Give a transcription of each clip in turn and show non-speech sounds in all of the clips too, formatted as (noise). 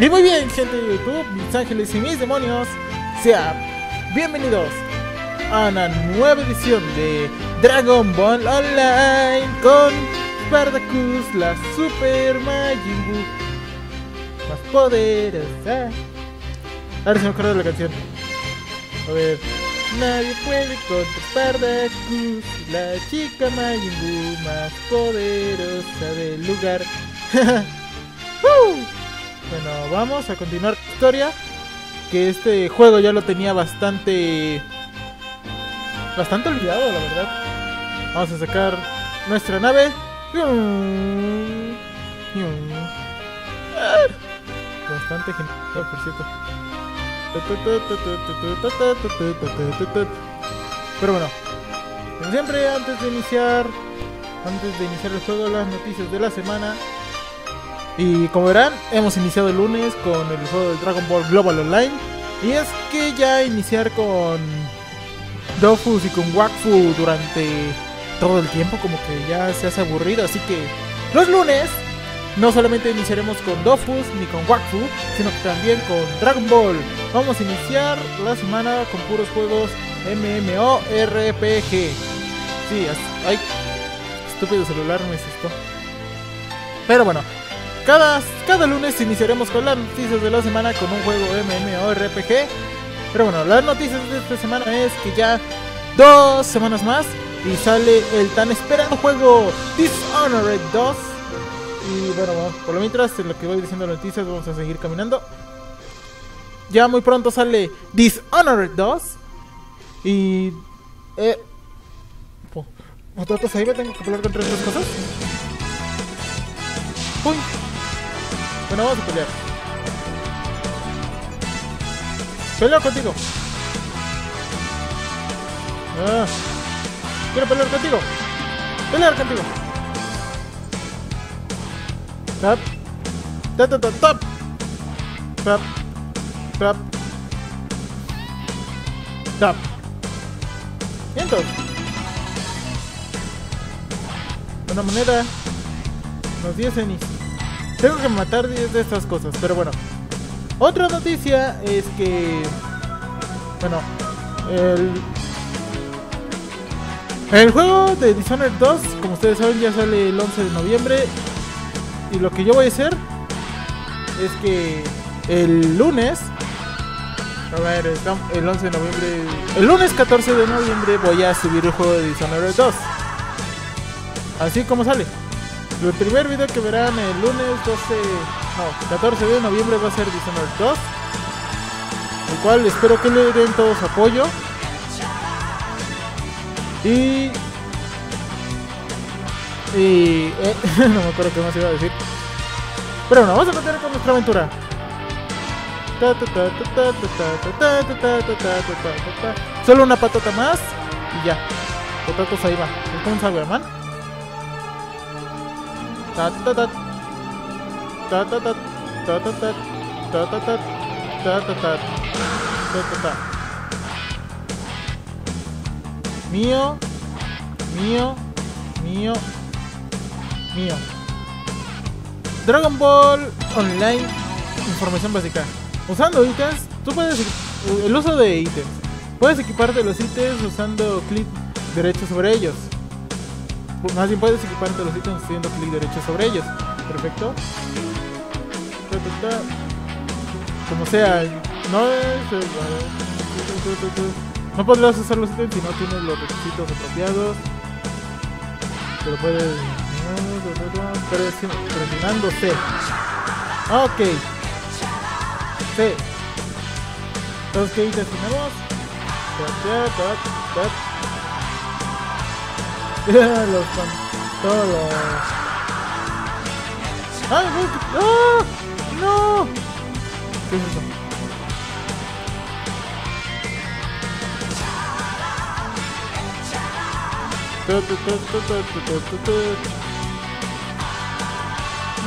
Y muy bien, gente de YouTube, mis ángeles y mis demonios, sean bienvenidos a una nueva edición de Dragon Ball Online con Spartacus, la Super Majin Buu más poderosa. Ahora se me acuerdo de la canción. A ver. Nadie puede contra Spartacus, la chica Majin más poderosa del lugar. (laughs) ¡Uh! Bueno, vamos a continuar con la historia. Que este juego ya lo tenía bastante. Bastante olvidado, la verdad. Vamos a sacar nuestra nave. Bastante genial, por cierto. Pero bueno, como siempre, antes de iniciar, antes de iniciar el juego, las noticias de la semana. Y como verán, hemos iniciado el lunes con el juego de Dragon Ball Global Online. Y es que ya iniciar con Dofus y con Wakfu durante todo el tiempo como que ya se hace aburrido. Así que los lunes no solamente iniciaremos con Dofus ni con Wakfu, sino que también con Dragon Ball. Vamos a iniciar la semana con puros juegos MMORPG. Sí, ay, estúpido celular me asustó. Pero bueno, cada, cada lunes iniciaremos con las noticias de la semana con un juego MMORPG. Pero bueno, las noticias de esta semana es que ya dos semanas más y sale el tan esperado juego Dishonored 2. Y bueno, por lo mientras, en lo que voy diciendo noticias, vamos a seguir caminando. Ya muy pronto sale Dishonored 2. Y. Eh. ¿Otras ahí me tengo que pelear contra estas cosas? ¡Uy! Bueno, vamos a pelear. Peleo contigo. Ah. Quiero pelear contigo. Pelear contigo. Tap. Tap, tap, tap, tap. Tap. Tap. Vientos. Una moneda. Unos 10 cenis. Tengo que matar 10 de estas cosas, pero bueno. Otra noticia es que... Bueno, el el juego de Dishonored 2, como ustedes saben, ya sale el 11 de noviembre. Y lo que yo voy a hacer es que el lunes, a ver, el 11 de noviembre, el lunes 14 de noviembre voy a subir el juego de Dishonored 2. Así como sale. El primer video que verán el lunes 12, no, 14 de noviembre va a ser Dishonored 2. El cual espero que le den todos apoyo. Y. Y no me acuerdo qué más iba a decir. Pero bueno, vamos a continuar con nuestra aventura. Solo una patata más y ya. Potatos ahí va. Es como un Cyberman. Mío. Mío. Mío. Dragon Ball Online, información básica. Usando ítems, tú puedes. El uso de ítems. Puedes equiparte los ítems usando clic derecho sobre ellos. Más bien puedes equiparte los ítems haciendo clic derecho sobre ellos. Perfecto. Como sea, no es. No podrás usar los ítems si no tienes los requisitos apropiados. Pero puedes. Presionando C. Ok. C. Entonces, ¿qué ítems tenemos? (laughs) los todos los. ¡Ay, ¡Ah! ¡No! ¿Qué es eso?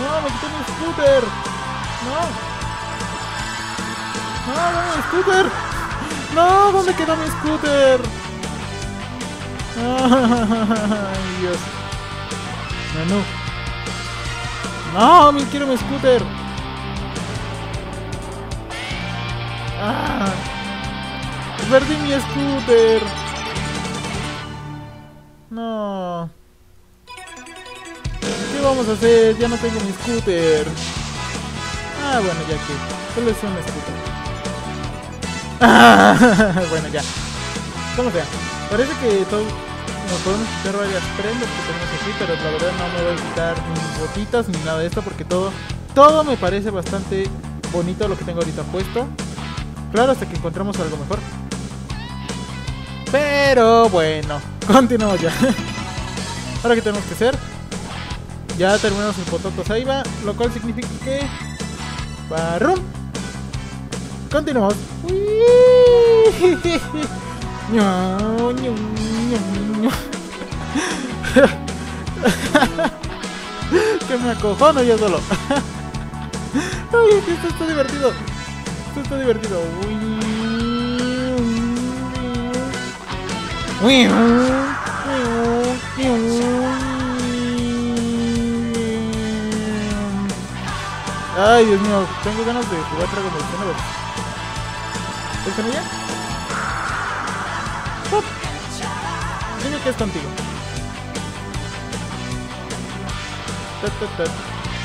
No, me quité mi scooter. No. No, dame mi scooter. No, ¿dónde quedó mi scooter? Ay, Dios. Menú. No, me quiero mi scooter. Ah, perdí mi scooter. No. ¿Qué vamos a hacer? Ya no tengo mi scooter. Ah, bueno, ya que. Solo es un scooter. (laughs) Bueno, ya. Como sea. Parece que todo, nos podemos quitar varias prendas que tenemos aquí, pero la verdad no me voy a quitar ni botitas ni nada de esto porque todo, todo me parece bastante bonito lo que tengo ahorita puesto. Claro, hasta que encontremos algo mejor. Pero bueno, (laughs) continuamos ya. (laughs) Ahora que tenemos que hacer, ya terminamos el pototo Saiba, lo cual significa que... ¡Barrum! Continuamos. que me acojono yo solo. Ay, esto está divertido. Esto está divertido. Ay, Dios mío, tengo ganas de jugar Dragon Ball Xenoverse. ¿Es con ella? Dime que es contigo.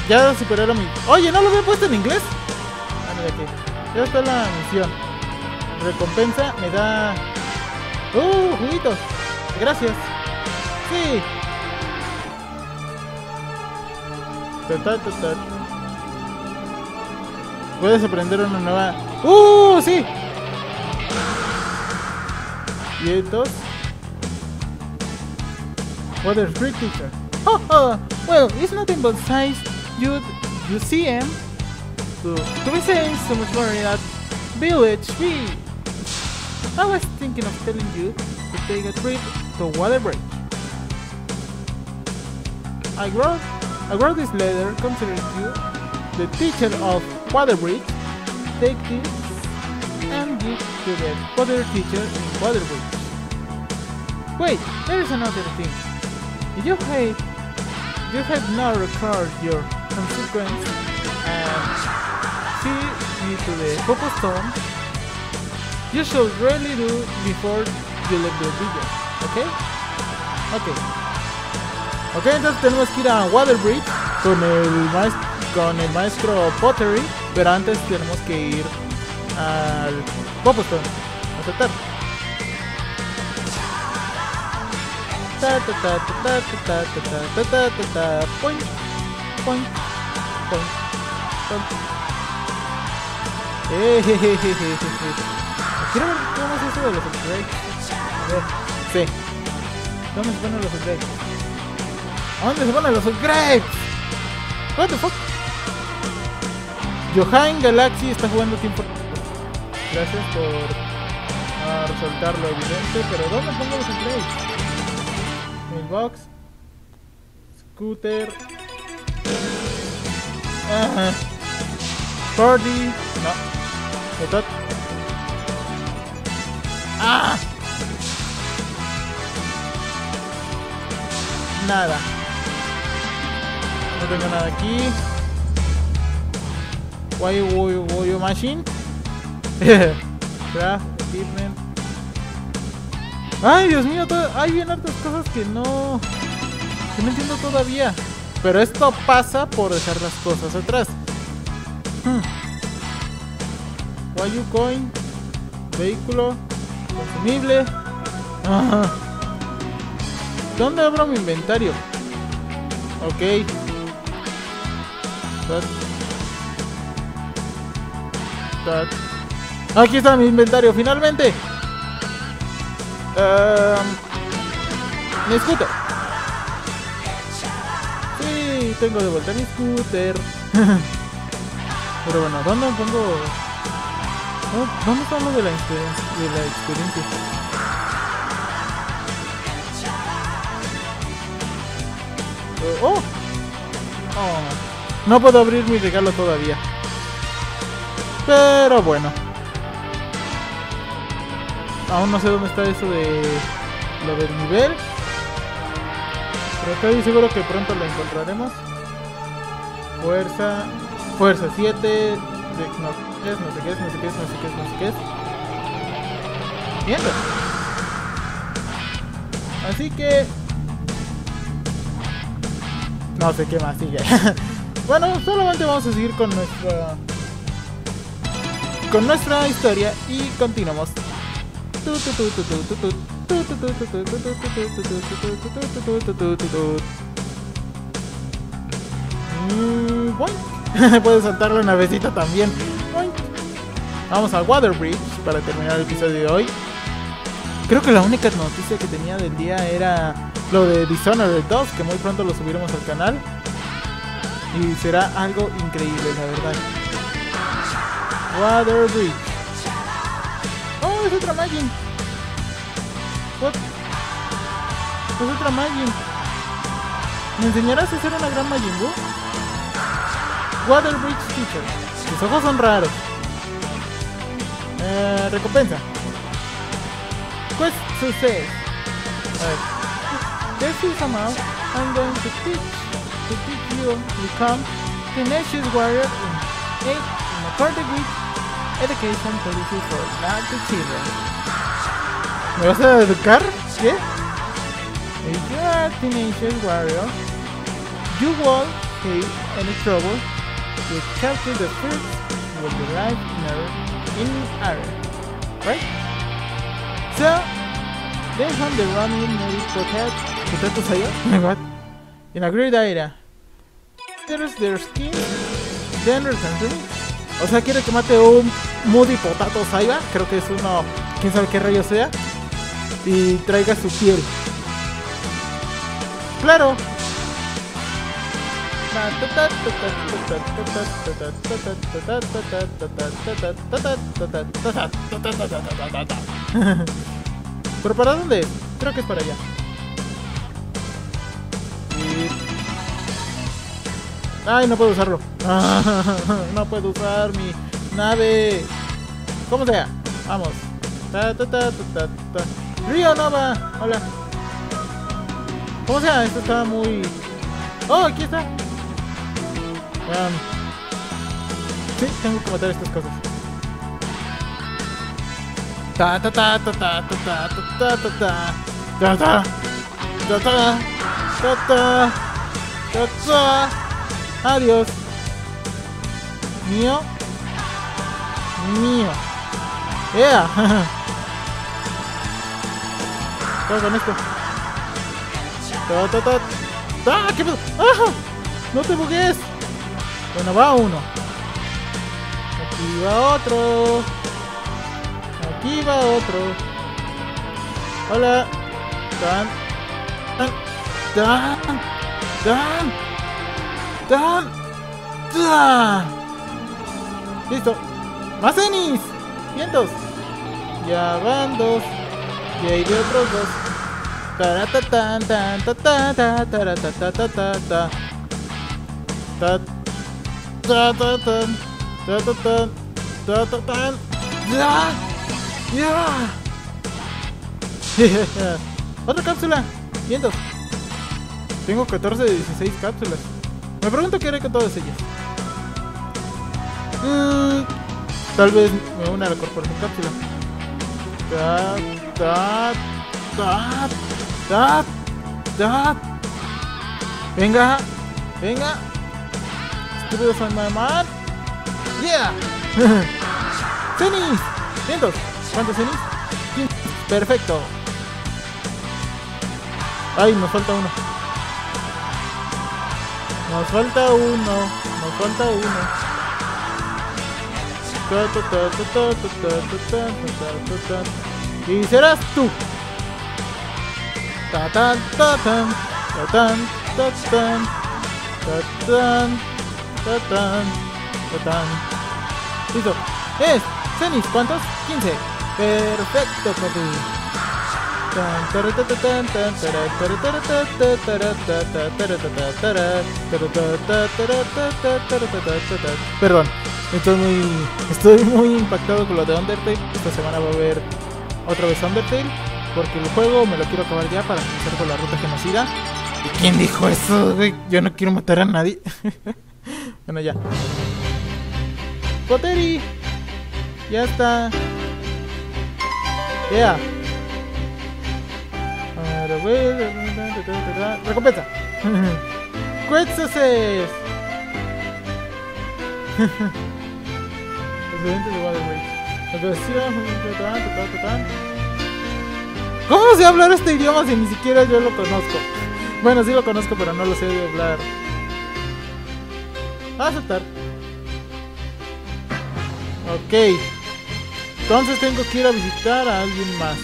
Ya superé mi... Oye, ¿no lo había puesto en inglés? Ah, mira aquí. Ya está la misión. Recompensa me da... ¡Uh! Juguitos. Gracias. Sí. Puedes aprender una nueva... ¡Uh! Sí. Y. What a freak teacher. Oh, oh, well, it's nothing but size. You, you see him. So, to be saying so much more in that village. We, I was thinking of telling you to take a trip to Waterbreak. I wrote, I wrote this letter considering you the teacher of Waterbreak. Take this and give to the water teacher in Waterbreak. Wait, there is another thing. You have you have not recorded your consequence and see me to the Stone. You should really do before you leave the video, okay? Ok. Ok, entonces tenemos que ir a Waterbridge con el maestro, con el maestro Pottery, pero antes tenemos que ir al Popo Stone. Aceptar. ta ta ta ta ta ta ta ta ta ta ta ta point point point point eh quiero ver cómo es de los upgrades a ver sí ¿dónde se ponen los upgrades? ¿a dónde se ponen los upgrades? the fuck Johan Galaxy está jugando tiempo gracias por uh, resaltar lo evidente pero ¿dónde pongo los upgrades? box Scooter. Ajá. Party. No. Metot. ¡Ah! Nada. No tengo nada aquí. Why, why, why machine? (laughs) Craft, equipment. Ay, Dios mío, hay bien hartas cosas que no... Que no entiendo todavía. Pero esto pasa por dejar las cosas atrás. Hmm. Wayu Coin. Vehículo. Consumible. ¿Dónde abro mi inventario? Ok. Aquí está mi inventario, finalmente. Uh, mi scooter. Sí, tengo de vuelta mi scooter. (laughs) Pero bueno, ¿dónde pongo? ¿Dónde está lo de la, de la experiencia? oh. oh. No puedo abrir mi regalo todavía. Pero bueno. Aún no sé dónde está eso de lo del nivel. Pero estoy seguro que pronto lo encontraremos. Fuerza. Fuerza 7. De, no, sé es, no sé qué no sé qué es, no sé qué es, no sé qué es. Bien. Así que... No sé qué más sigue. (laughs) bueno, solamente vamos a seguir con nuestra... Con nuestra historia y continuamos. Puedes saltar la navecita también. Vamos al Water Bridge para terminar el episodio de hoy. Creo que la única noticia que tenía del día era lo de Dishonored 2, que muy pronto lo subiremos al canal. Y será algo increíble, la verdad. Water Bridge. Oh, es otra Magin. What? Es otra Magin. ¿Me enseñarás a hacer una gran Majin Buu? Water Bridge Teacher. Tus ojos son raros. Eh, recompensa. Quest success. Alright. This is somehow I'm going to teach to teach you become tenacious warrior in, in accordance with education policy for the children. ¿Me vas a educar? ¿Qué? If you are a warrior, you won't face any trouble with capture the first with the life nerve in area. Right? So, they have the running maybe potato, potato sayo? Oh god. In a great area. There's their skin, then return to me. O sea, quiere que mate un Moody Potato Saiba, creo que es uno, quién sabe qué rayo sea, y traiga su piel. Claro. (laughs) ¿Pero para dónde? Creo que es para allá. Ay, no puedo usarlo. (laughs) no puedo usar mi nave. Como sea. Vamos. Ta, ta, ta. Río Nova. Hola. Como sea, esto está muy... Oh, aquí está. Um, sí, tengo que matar estas cosas. Ta ta ta ta ta ta ta ta ta ta ta ta ta ta ta ta ta Adiós. Mío. Mío. Yeah. (laughs) ¿Qué con esto? ¡Ah! ¿Qué pedo? ¡Ah! ¡No te bugues! Bueno, va uno. Aquí va otro. Aquí va otro. Hola. Dan. Dan. Dan. Dan. Dan. Listo. ¡Más tenis! ¡Vientos! Ya van dos. Y hay de otros dos. Taratatan, tan, ta, ta, ta, taratata, ta, ta, ta. Ta, ta, ta, tan, ta, ta, tan, ta, ta, tan. ¡Ya! ¡Ya! Otra cápsula. Vientos. Tengo 14 de 16 cápsulas. Me pregunto qué haré con todas ellas. Mm, tal vez me una a la corporación cápsula. Ta, ta, ta, ta, ta. Venga, venga. Estúpido San Mamán. Yeah. (laughs) ¡Cenis! ¡Vientos! ¿Cuántos cenis? 15. Perfecto. Ay, nos falta uno. Nos falta uno. Nos falta uno. Y serás tú. Tatán, tatán, tatán, tatán. Listo. ¿Es? ¿Cenis cuántos? 15. Perfecto, papi. Perdón, estoy muy, estoy muy impactado con lo de Undertale. Esta semana va a haber otra vez Undertale. Porque el juego me lo quiero acabar ya para comenzar con la ruta genocida. ¿Y quién dijo eso? Yo no quiero matar a nadie. (laughs) bueno, ya. Poteri. Ya está. Ya. Recompensa. (laughs) Quetzalces. (laughs) ¿Cómo se hablar este idioma si ni siquiera yo lo conozco? Bueno, sí lo conozco, pero no lo sé de hablar. Aceptar. Ok. Entonces tengo que ir a visitar a alguien más.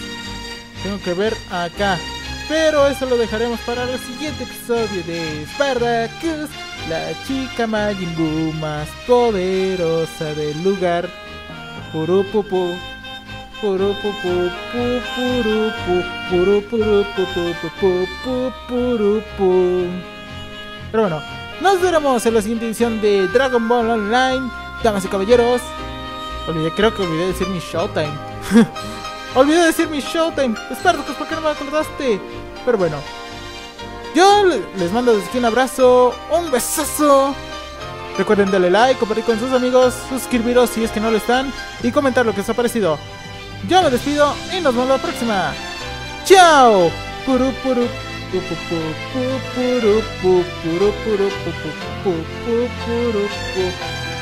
Tengo que ver acá. Pero eso lo dejaremos para el siguiente episodio de Spartacus, la chica Majin Buu más poderosa del lugar. Purupupu. Purupupu. Purupu. Purupupu. Purupu. Pero bueno, nos veremos en la siguiente edición de Dragon Ball Online. Damas y caballeros. Olvidé, creo que olvidé decir mi Showtime. (laughs) olvidé decir mi Showtime. Spartacus, ¿por qué no me acordaste? Pero bueno. Yo les mando desde aquí un abrazo, un besazo. Recuerden darle like, compartir con sus amigos, suscribiros si es que no lo están y comentar lo que os ha parecido. Yo me despido y nos vemos la próxima. ¡Chao! Puru puru puru puru puru puru puru puru puru puru